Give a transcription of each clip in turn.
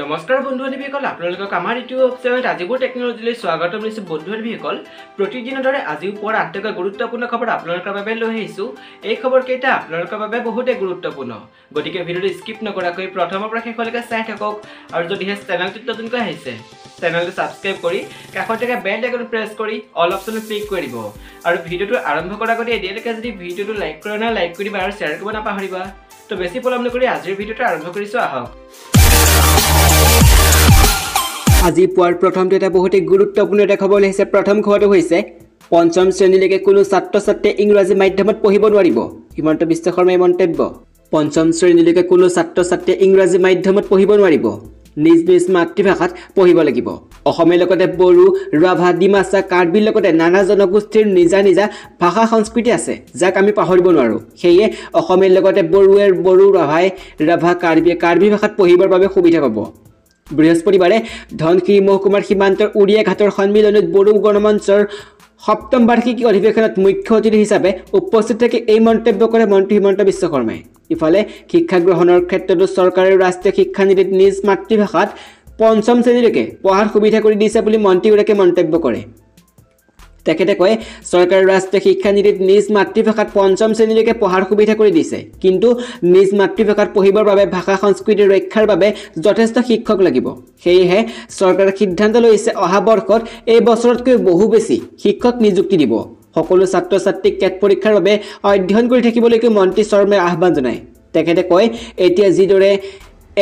নমস্কাৰ বন্ধু বান্ধৱীসকল আপোনালোকক আমাৰ ইউটিউব চেনেলত আজিবোৰ টেকনলজিলৈ স্বাগতম জনাইছোঁ বন্ধু বান্ধৱীসকল। প্ৰতিদিনৰ দৰে আজিও পুৱাৰ আঠটা গুৰুত্বপূৰ্ণ খবৰ আপোনালোকৰ বাবে লৈ আহিছোঁ। এই খবৰকেইটা আপোনালোকৰ বাবে বহুতেই গুৰুত্বপূৰ্ণ। গতিকে ভিডিঅ'টো স্কিপ নকৰাকৈ প্ৰথমৰ পৰা শেষলৈকে চাই থাকক আৰু যদিহে চেনেলটোত নতুনকৈ আহিছে চেনেলটো ছাবস্ক্ৰাইব কৰি কাষত থকা বেল আইকন প্ৰেছ কৰি অল অপশ্যনত ক্লিক কৰি দিব। আৰু ভিডিঅ'টো আৰম্ভ কৰাৰ আগতে এতিয়ালৈকে যদি ভিডিঅ'টো লাইক কৰা নাই লাইক কৰি দিবা আৰু শ্বেয়াৰ কৰিব নাপাহৰিবা তো বেছি পলম নকৰি আজিৰ ভিডিঅ'টো আৰম্ভ কৰিছোঁ আহক। আজি পুৱাৰ প্ৰথমটো এটা বহুতেই গুৰুত্বপূৰ্ণ এটা খবৰ আহিছে প্ৰথম খবৰটো হৈছে পঞ্চম শ্ৰেণীলৈকে কোনো ছাত্ৰ ছাত্ৰীয়ে ইংৰাজী মাধ্যমত পঢ়িব নোৱাৰিব। হিমন্ত বিশ্ব শৰ্মাই মন্তব্য পঞ্চম শ্ৰেণীলৈকে কোনো ছাত্ৰ ছাত্ৰীয়ে ইংৰাজী মাধ্যমত পঢ়িব নোৱাৰিব। নিজ নিজ মাতৃভাষাত পঢ়িব লাগিব। অসমীয়াৰ লগতে বড়ো ৰাভা ডিমাচা কাৰ্বিৰ লগতে নানা জনগোষ্ঠীৰ নিজা নিজা ভাষা সংস্কৃতি আছে যাক আমি পাহৰিব নোৱাৰোঁ। সেয়ে অসমীয়াৰ লগতে বড়োৱে বড়ো ৰাভাই ৰাভা কাৰ্বিয়ে কাৰ্বি ভাষাত পঢ়িবৰ বাবে সুবিধা পাব। বৃহস্পতিবাৰে ধনশিৰি মহকুমাৰ সীমান্তৰ উৰিয়া ঘাটৰ সন্মিলনত বড়ো গণমঞ্চৰ সপ্তম বাৰ্ষিকী অধিৱেশনত মুখ্য অতিথি হিচাপে উপস্থিত থাকি এই মন্তব্য কৰে মন্ত্ৰী হিমন্ত বিশ্ব শৰ্মাই। ইফালে শিক্ষা গ্ৰহণৰ ক্ষেত্ৰতো চৰকাৰে ৰাষ্ট্ৰীয় শিক্ষানীতিত নিজ মাতৃভাষাত পঞ্চম শ্ৰেণীলৈকে পঢ়াৰ সুবিধা কৰি দিছে বুলি মন্ত্ৰীগৰাকীয়ে মন্তব্য কৰে। তেখেতে কয় চৰকাৰে ৰাষ্ট্ৰীয় শিক্ষানীতিত নিজ মাতৃভাষাত পঞ্চম শ্ৰেণীলৈকে পঢ়াৰ সুবিধা কৰি দিছে। কিন্তু নিজ মাতৃভাষাত পঢ়িবৰ বাবে ভাষা সংস্কৃতি ৰক্ষাৰ বাবে যথেষ্ট শিক্ষক লাগিব। সেয়েহে চৰকাৰে সিদ্ধান্ত লৈছে অহা বৰ্ষত এই বছৰতকৈ বহু বেছি শিক্ষক নিযুক্তি দিব। সকলো ছাত্ৰ ছাত্ৰীক কেট পৰীক্ষাৰ বাবে অধ্যয়ন কৰি থাকিবলৈকে মন্ত্ৰী শৰ্মাই আহ্বান জনায়। তেখেতে কয় এতিয়া যিদৰে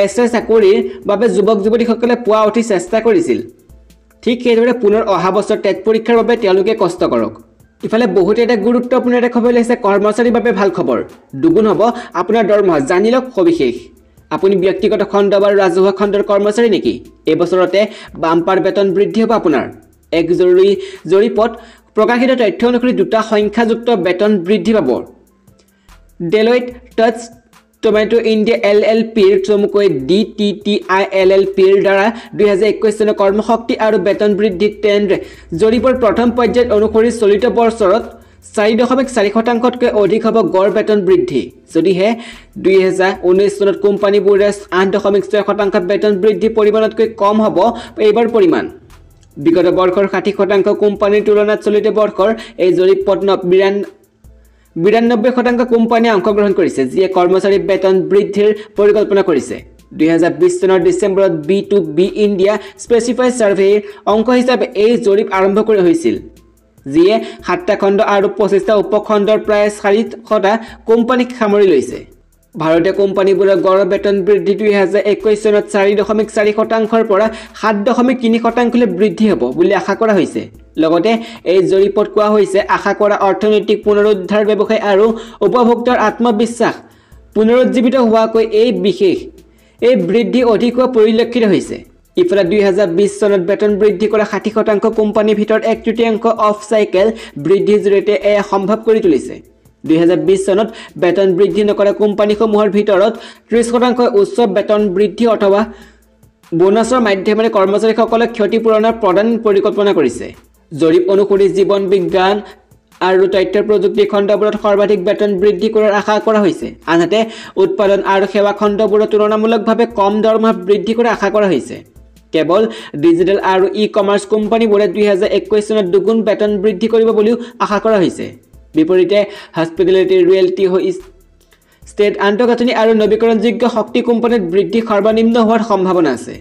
এছ এ চাকৰিৰ বাবে যুৱক যুৱতীসকলে পুৱা উঠি চেষ্টা কৰিছিল ঠিক সেইদৰে পুনৰ অহা বছৰ টেট পৰীক্ষাৰ বাবে তেওঁলোকে কষ্ট কৰক। ইফালে বহুতে এটা গুৰুত্বপূৰ্ণ এটা খবৰ লৈছে কৰ্মচাৰীৰ বাবে ভাল খবৰ। দুগুণ হ'ব আপোনাৰ দৰমহা জানি লওক সবিশেষ। আপুনি ব্যক্তিগত খণ্ড বা ৰাজহুৱা খণ্ডৰ কৰ্মচাৰী নেকি? এই বছৰতে বাম্পাৰ বেতন বৃদ্ধি হ'ব আপোনাৰ। এক জৰুৰী জৰীপত প্ৰকাশিত তথ্য অনুসৰি দুটা সংখ্যাযুক্ত বেতন বৃদ্ধি পাব। Deloitte Touche Tohmatsu India L L পিৰ চমুকৈ D T T I L L পিৰ দ্বাৰা দুহেজাৰ একৈছ চনৰ কৰ্মশক্তি আৰু বেতন বৃদ্ধি ট্ৰেণ্ড জৰীপৰ প্ৰথম পৰ্যায়ত অনুসৰি চলিত বছৰত চাৰি দশমিক চাৰি শতাংশতকৈ অধিক হ'ব গড় বেতন বৃদ্ধি। যদিহে দুই হেজাৰ ঊনৈছ চনত কোম্পানীবোৰে আঠ দশমিক ছয় শতাংশ বেতন বৃদ্ধি পৰিমাণতকৈ কম হ'ব এইবাৰ পৰিমাণ। বিগত বৰ্ষৰ ষাঠি শতাংশ কোম্পানীৰ তুলনাত চলিত বৰ্ষৰ এই জৰীপত বিৰান বিৰান্নব্বৈ শতাংশ কোম্পানীয়ে অংশগ্ৰহণ কৰিছে যিয়ে কৰ্মচাৰী বেতন বৃদ্ধিৰ পৰিকল্পনা কৰিছে। দুহেজাৰ বিছ চনৰ ডিচেম্বৰত B two B India specified ছাৰ্ভেৰ অংশ হিচাপে এই জৰীপ আৰম্ভ কৰি হৈছিল যিয়ে সাতটা খণ্ড আৰু পঁচিছটা উপখণ্ডৰ প্ৰায় চাৰিশটা কোম্পানীক সামৰি লৈছে। ভাৰতীয় কোম্পানীবোৰৰ গড় বেতন বৃদ্ধি দুই হাজাৰ একৈছ চনত চাৰি দশমিক চাৰি শতাংশৰ পৰা সাত দশমিক তিনি শতাংশলৈ বৃদ্ধি হ'ব বুলি আশা কৰা হৈছে। লগতে এই জৰীপত কোৱা হৈছে আশা কৰা অৰ্থনৈতিক পুনৰুদ্ধাৰ ব্যৱসায় আৰু উপভোক্তাৰ আত্মবিশ্বাস পুনৰুজ্জীৱিত হোৱাকৈ এই বিশেষ এই বৃদ্ধি অধিক হোৱা পৰিলক্ষিত হৈছে। ইফালে দুই হাজাৰ বিছ চনত বেতন বৃদ্ধি কৰা ষাঠি শতাংশ কোম্পানীৰ ভিতৰত এক তৃতীয়াংশ অফ চাইকেল বৃদ্ধিৰ জৰিয়তে এয়া সম্ভৱ কৰি তুলিছে। দুহেজাৰ বিছ চনত বেতন বৃদ্ধি নকৰা কোম্পানীসমূহৰ ভিতৰত ত্ৰিছ শতাংশই উচ্চ বেতন বৃদ্ধি অথবা বোনাছৰ মাধ্যমেৰে কৰ্মচাৰীসকলক ক্ষতিপূৰণৰ প্ৰদান পৰিকল্পনা কৰিছে। জৰীপ অনুসৰি জীৱন বিজ্ঞান আৰু তথ্য প্ৰযুক্তি খণ্ডবোৰত সৰ্বাধিক বেতন বৃদ্ধি কৰাৰ আশা কৰা হৈছে। আনহাতে উৎপাদন আৰু সেৱা খণ্ডবোৰত তুলনামূলকভাৱে কম দৰমহা বৃদ্ধি কৰাৰ আশা কৰা হৈছে। কেৱল ডিজিটেল আৰু ই কমাৰ্চ কোম্পানীবোৰে দুহেজাৰ একৈছ চনত দুগুণ বেতন বৃদ্ধি কৰিব বুলিও আশা কৰা হৈছে। বিপৰীতে হস্পিটেলিটি ৰিয়েলিটি ষ্টেট আন্তঃগাঁথনি আৰু নৱীকৰণযোগ্য শক্তি কোম্পানীত বৃদ্ধি সৰ্বনিম্ন হোৱাৰ সম্ভাৱনা আছে।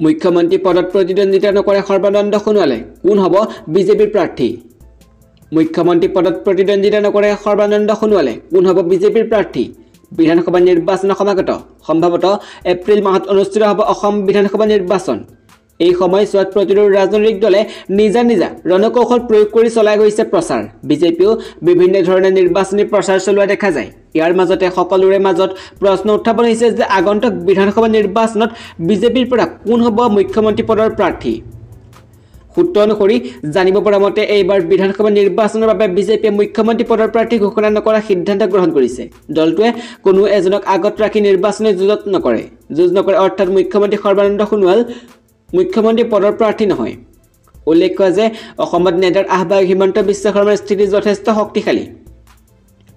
মুখ্যমন্ত্ৰী পদত প্ৰতিদ্বন্দ্বিতা নকৰে সৰ্বানন্দ সোণোৱালে। কোন হ'ব? বিজেপিৰ প্ৰাৰ্থী। মুখ্যমন্ত্ৰী পদত প্ৰতিদ্বন্দ্বিতা নকৰে সৰ্বানন্দ সোণোৱালে। কোন হ'ব? বিজেপিৰ প্ৰাৰ্থী। বিধানসভা নিৰ্বাচন সমাগত। সম্ভৱতঃ এপ্ৰিল মাহত অনুষ্ঠিত হ'ব অসম বিধানসভা নিৰ্বাচন। এই সময়ছোৱাত প্ৰতিটো ৰাজনৈতিক দলে নিজা নিজা ৰণকৌশল প্ৰয়োগ কৰি চলাই গৈছে প্ৰচাৰ। বিজেপিয়েও বিভিন্ন ধৰণে নিৰ্বাচনী প্ৰচাৰ চলোৱা দেখা যায়। ইয়াৰ মাজতে সকলোৰে মাজত প্ৰশ্ন উত্থাপন হৈছে যে আগন্তুক বিধানসভা নিৰ্বাচনত বিজেপিৰ পৰা কোন হ'ব মুখ্যমন্ত্ৰী পদৰ প্ৰাৰ্থী। সূত্ৰ অনুসৰি জানিব পৰা মতে এইবাৰ বিধানসভা নিৰ্বাচনৰ বাবে বিজেপিয়ে মুখ্যমন্ত্ৰী পদৰ প্ৰাৰ্থী ঘোষণা নকৰাৰ সিদ্ধান্ত গ্ৰহণ কৰিছে। দলটোৱে কোনো এজনক আগত ৰাখি নিৰ্বাচনী যুঁজত নকৰে। যুঁজ নকৰে অৰ্থাৎ মুখ্যমন্ত্ৰী সৰ্বানন্দ সোণোৱাল মুখ্যমন্ত্ৰী পদৰ প্ৰাৰ্থী নহয়। উল্লেখ্য যে অসমত নেডাৰ আহ্বায়ক হিমন্ত বিশ্ব শৰ্মাৰ স্থিতি যথেষ্ট শক্তিশালী।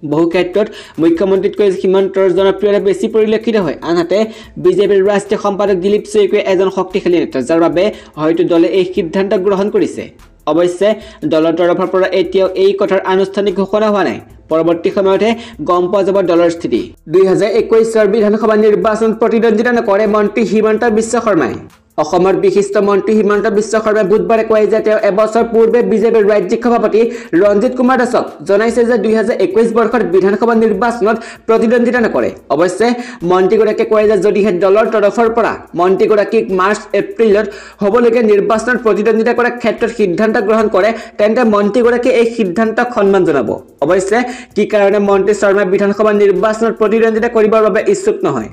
বহু ক্ষেত্ৰত মুখ্যমন্ত্ৰীতকৈ সীমান্তৰ জনপ্ৰিয়তা বেছি পৰিলক্ষিত হয়। আনহাতে বিজেপিৰ ৰাষ্ট্ৰীয় সম্পাদক দিলীপ শইকীয়া এজন শক্তিশালী নেতা যাৰ বাবে হয়তো দলে এই সিদ্ধান্ত গ্ৰহণ কৰিছে। অৱশ্যে দলৰ তৰফৰ পৰা এতিয়াও এই কথাৰ আনুষ্ঠানিক ঘোষণা হোৱা নাই। পৰৱৰ্তী সময়তহে গম পোৱা যাব দলৰ স্থিতি। দুই হাজাৰ একৈছৰ বিধানসভা নিৰ্বাচনত প্ৰতিদ্বন্দ্বিতা নকৰে মন্ত্ৰী হিমন্ত বিশ্ব শৰ্মাই। অসমৰ বিশিষ্ট মন্ত্ৰী হিমন্ত বিশ্ব শৰ্মাই বুধবাৰে কয় যে তেওঁ এবছৰ পূৰ্বে বিজেপিৰ ৰাজ্যিক সভাপতি ৰঞ্জিত কুমাৰ দাসক জনাইছে যে দুই হাজাৰ একৈছ বৰ্ষৰ বিধানসভা নিৰ্বাচনত প্ৰতিদ্বন্দ্বিতা নকৰে। অৱশ্যে মন্ত্ৰীগৰাকীয়ে কয় যে যদিহে দলৰ তৰফৰ পৰা মন্ত্ৰীগৰাকীক মাৰ্চ এপ্ৰিলত হ'বলগীয়া নিৰ্বাচনত প্ৰতিদ্বন্দ্বিতা কৰাৰ ক্ষেত্ৰত সিদ্ধান্ত গ্ৰহণ কৰে তেন্তে মন্ত্ৰীগৰাকীয়ে এই সিদ্ধান্তক সন্মান জনাব। অৱশ্যে কি কাৰণে মন্ত্ৰী শৰ্মাই বিধানসভা নিৰ্বাচনত প্ৰতিদ্বন্দ্বিতা কৰিবৰ বাবে ইচ্ছুক নহয়?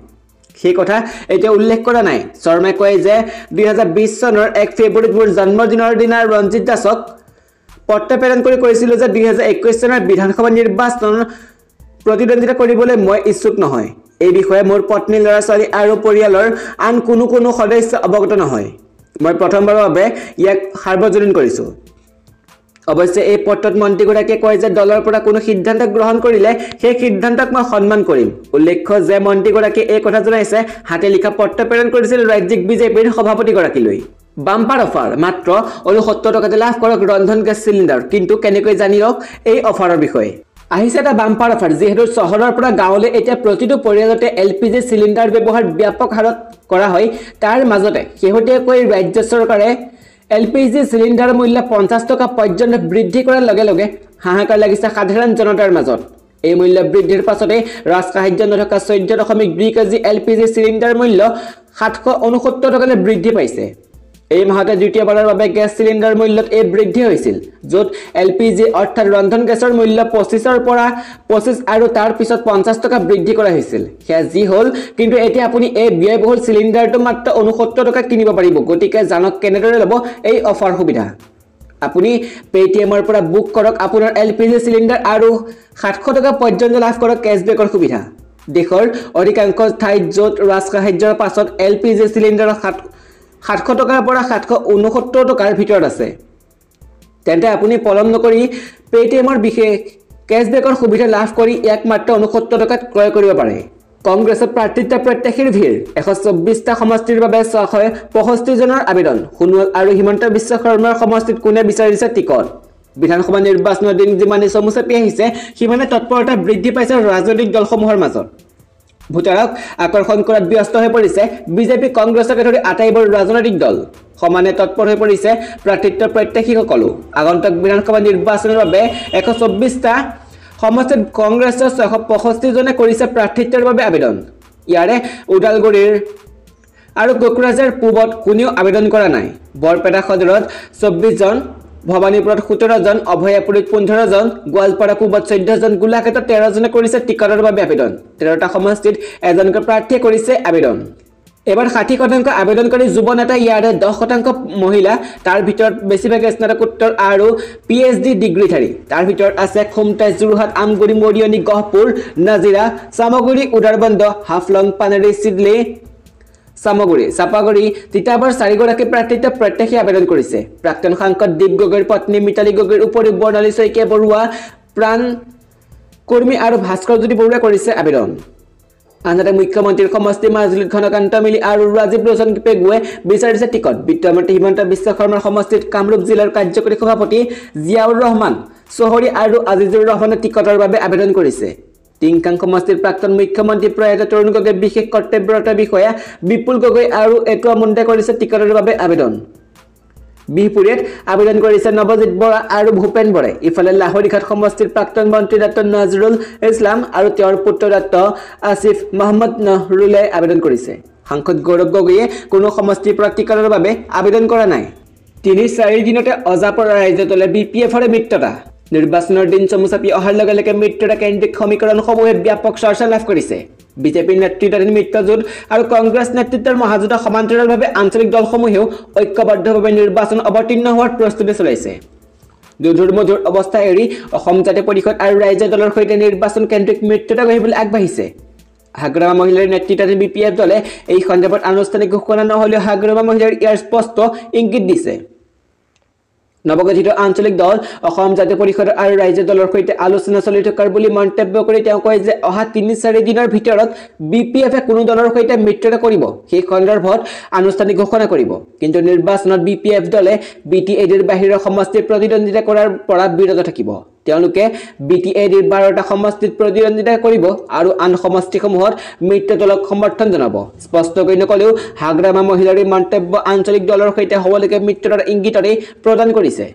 সেই কথা এতিয়া উল্লেখ কৰা নাই। শৰ্মাই কয় যে দুই হাজাৰ বিছ চনৰ এক ফেব্ৰুৱাৰীত মোৰ জন্মদিনৰ দিনা ৰঞ্জিত দাসক পত্ৰ প্ৰেৰণ কৰি কৈছিলোঁ যে দুই হাজাৰ একৈছ চনৰ বিধানসভা নিৰ্বাচন প্ৰতিদ্বন্দ্বিতা কৰিবলৈ মই ইচ্ছুক নহয়। এই বিষয়ে মোৰ পত্নী ল'ৰা ছোৱালী আৰু পৰিয়ালৰ আন কোনো কোনো সদস্য অৱগত নহয়। মই প্ৰথমবাৰৰ বাবে ইয়াক সাৰ্বজনীন কৰিছোঁ। অৱশ্যে এই পত্ৰত মন্ত্ৰীগৰাকীয়ে কয় যে দলৰ পৰা কোনো সিদ্ধান্ত গ্ৰহণ কৰিলে সেই সিদ্ধান্তক মই সন্মান কৰিম। উল্লেখ্য যে মন্ত্ৰীগৰাকীয়ে এই কথা জনাইছে হাতে লিখা পত্ৰ প্ৰেৰণ কৰিছিল ৰাজ্যিক বিজেপিৰ সভাপতিগৰাকীলৈ। বাম্পাৰ অফাৰ মাত্ৰ ঊনসত্তৰ টকাতে লাভ কৰক ৰন্ধন গেছ চিলিণ্ডাৰ কিন্তু কেনেকৈ জানি লওক এই অফাৰৰ বিষয়ে। আহিছে এটা বাম্পাৰ অফাৰ যিহেতু চহৰৰ পৰা গাঁৱলৈ এতিয়া প্ৰতিটো পৰিয়ালতে এল পি জি চিলিণ্ডাৰ ব্যৱহাৰ ব্যাপক হাৰত কৰা হয় তাৰ মাজতে শেহতীয়াকৈ ৰাজ্য চৰকাৰে এল পি জি চিলিণ্ডাৰৰ মূল্য পঞ্চাছ টকা পৰ্যন্ত বৃদ্ধি কৰাৰ লগে লগে হাহাকাৰ লাগিছে সাধাৰণ জনতাৰ মাজত। এই মূল্য বৃদ্ধিৰ পাছতে ৰাজসাহায্য নথকা চৈধ্য দশমিক দুই KG L P G cylinder মূল্য সাতশ ঊনসত্তৰ টকালৈ বৃদ্ধি পাইছে। এই মাহতে দ্বিতীয়বাৰৰ বাবে গেছ চিলিণ্ডাৰ মূল্যত এই বৃদ্ধি হৈছিল য'ত এল পি জি অৰ্থাৎ ৰন্ধন গেছৰ মূল্য পঁচিছৰ পৰা পঁচিছ আৰু তাৰ পিছত পঞ্চাছ টকা বৃদ্ধি কৰা হৈছিল। সেয়া যি হ'ল কিন্তু এতিয়া আপুনি এই ব্যয়বহুল চিলিণ্ডাৰটো মাত্ৰ ঊনসত্তৰ টকাত কিনিব পাৰিব গতিকে জানক কেনেদৰে ল'ব এই অফাৰ সুবিধা। আপুনি পে'টিএমৰ পৰা বুক কৰক আপোনাৰ এল পি জি চিলিণ্ডাৰ আৰু সাতশ টকা পৰ্যন্ত লাভ কৰক কেছবেকৰ সুবিধা। দেশৰ অধিকাংশ ঠাইত য'ত ৰাজসাহায্যৰ পাছত এল পি জি চিলিণ্ডাৰৰ সাত সাতশ টকাৰ পৰা সাতশ ঊনসত্তৰ টকাৰ ভিতৰত আছে। তেন্তে আপুনি পলম নকৰি পে'টিএমৰ বিশেষ কেছবেকৰ সুবিধা লাভ কৰি ইয়াক মাত্ৰ ঊনসত্তৰ টকাত ক্ৰয় কৰিব পাৰে। কংগ্ৰেছৰ প্ৰাৰ্থিত্ব প্ৰত্যাশীৰ ভিৰ এশ চৌব্বিছটা সমষ্টিৰ বাবে ছশ পঁয়ষষ্ঠিজনৰ আবেদন। সোণোৱাল আৰু হিমন্ত বিশ্ব শৰ্মাৰ সমষ্টিত কোনে বিচাৰিছে টিকট? বিধানসভা নিৰ্বাচনৰ দিন যিমানে চমু চাপি আহিছে সিমানে তৎপৰতা বৃদ্ধি পাইছে ৰাজনৈতিক দলসমূহৰ মাজত। ভোটাৰক আকৰ্ষণ কৰাত ব্যস্ত হৈ পৰিছে বিজেপি কংগ্ৰেছকে ধৰি আটাইবোৰ ৰাজনৈতিক দল। সমানে তৎপৰ হৈ পৰিছে প্ৰাৰ্থিত্ব প্ৰত্যাশীসকলো। আগন্তুক বিধানসভা নিৰ্বাচনৰ বাবে এশ চৌব্বিছটা সমষ্টিত কংগ্ৰেছৰ ছয়শ পঁয়ষষ্ঠিজনে কৰিছে প্ৰাৰ্থিত্বৰ বাবে আবেদন। ইয়াৰে ওদালগুৰিৰ আৰু কোকৰাঝাৰ পূবত কোনেও আবেদন কৰা নাই। বৰপেটা সদৰত চৌব্বিছজন ভৱানীপুৰত সোতৰজন অভয়াপুৰীত পোন্ধৰজন গোৱালপাৰা পূবত চৈধ্যজন গোলাঘাটত তেৰজনে কৰিছে টিকটৰ বাবে আবেদন। তেৰটা সমষ্টিত এজনকৈ প্ৰাৰ্থীয়ে কৰিছে আবেদন। এইবাৰ ষাঠি শতাংশ আবেদনকাৰী যুৱ নেতা ইয়াৰে দহ শতাংশ মহিলা। তাৰ ভিতৰত বেছিভাগে স্নাতকোত্তৰ আৰু পি এইচ ডি ডিগ্ৰীধাৰী। তাৰ ভিতৰত আছে খুমটাই যোৰহাট আমগুৰি মৰিয়নি গহপুৰ নাজিৰা চামগুৰি উদাৰবন্দ হাফলং পানেৰী চিডলি চামগুৰি চাপাগুৰি তিতাবৰ চাৰিগৰাকী প্ৰাৰ্থিত্ব প্ৰত্যাশী আবেদন কৰিছে। প্ৰাক্তন সাংসদ দীপ গগৈৰ পত্নী মিতালী গগৈৰ উপৰিও বৰ্ণালী শইকীয়া বৰুৱা প্ৰাণ কৰ্মী আৰু ভাস্কৰজ্যোতি বৰুৱাই কৰিছে আবেদন। আনহাতে মুখ্যমন্ত্ৰীৰ সমষ্টি মাজুলীত ঘনকান্ত মিলি আৰু ৰাজীৱ লোচন পেগুৱে বিচাৰিছে টিকট। বিত্তমন্ত্ৰী হিমন্ত বিশ্ব শৰ্মাৰ সমষ্টিত কামৰূপ জিলাৰ কাৰ্যকৰী সভাপতি জিয়াউৰ ৰহমান চহৰী আৰু আজিজুৰ ৰহমানে টিকটৰ বাবে আবেদন কৰিছে। টিংকাং সমষ্টিৰ প্ৰাক্তন মুখ্যমন্ত্ৰী প্ৰয়াত তৰুণ গগৈ বিশেষ কৰ্তব্যৰত বিষয়া বিপুল গগৈ আৰু এটুৱা মুণ্ডে কৰিছে টিকটৰ বাবে আবেদন বিহপুৰীত আবেদন কৰিছে নৱজিৎ বৰা আৰু ভূপেন বৰাই ইফালে লাহৰিঘাট সমষ্টিৰ প্ৰাক্তন মন্ত্ৰী ডাক্তৰ নজৰুল ইছলাম আৰু তেওঁৰ পুত্ৰ ডাক্তৰ আসিফ মহম্মদ নহৰুলে আবেদন কৰিছে সাংসদ গৌৰৱ গগৈয়ে কোনো সমষ্টিৰ পৰা টিকটৰ বাবে আবেদন কৰা নাই তিনি চাৰি দিনতে অজাপৰ ৰাইজে তলে বি পি এফৰে মিত্ৰতা নিৰ্বাচনৰ দিন চমু চাপি অহাৰ লগে কেন্দ্ৰিক সমীকৰণসমূহে ব্যাপক চৰ্চা লাভ কৰিছে। বিজেপিৰ নেতৃত্বাধীন মিত্ৰজোঁট আৰু কংগ্ৰেছ নেতৃত্বৰ মহাজোঁটৰ সমান্তৰালভাৱে আঞ্চলিক দলসমূহেও ঐক্যবদ্ধভাৱে নিৰ্বাচন অৱতীৰ্ণ হোৱাৰ প্ৰস্তুতি চলাইছে। দুধুৰ মধুৰ অৱস্থা এৰি অসম জাতীয় পৰিষদ আৰু ৰাজ্য দলৰ সৈতে নিৰ্বাচন কেন্দ্ৰিক মিত্ৰতা গঢ়িবলৈ আগবাঢ়িছে। হাগ্ৰামা মহিলাৰ নেতৃত্বাধীন এফ দলে এই সন্দৰ্ভত আনুষ্ঠানিক ঘোষণা নহ'লেও হাগ্ৰামা মহিলাৰ ইয়াৰ স্পষ্ট ইংগিত দিছে। নৱগঠিত আঞ্চলিক দল অসম জাতীয় পৰিষদ আৰু ৰাজ্য দলৰ সৈতে আলোচনা চলি থকাৰ বুলি মন্তব্য কৰি তেওঁ কয় যে অহা তিনি চাৰি দিনৰ ভিতৰত বি পি এফে কোনো দলৰ সৈতে মিত্ৰতা কৰিব সেই সন্দৰ্ভত আনুষ্ঠানিক ঘোষণা কৰিব। কিন্তু নিৰ্বাচনত বি পি এফ দলে বি টি এ ডিৰ বাহিৰৰ সমষ্টিত প্ৰতিদ্বন্দ্বিতা কৰাৰ পৰা বিৰত থাকিব। তেওঁলোকে বি টি এ ডিৰ বাৰটা সমষ্টিত প্ৰতিদ্বন্দ্বিতা কৰিব আৰু আন সমষ্টিসমূহত মিত্ৰ দলক সমৰ্থন জনাব। স্পষ্টকৈ নকলেও হাগ্ৰামা মহিলাৰ মন্তব্য আঞ্চলিক দলৰ সৈতে হ'বলগীয়া মিত্ৰতাৰ ইংগিতৰে প্ৰদান কৰিছে।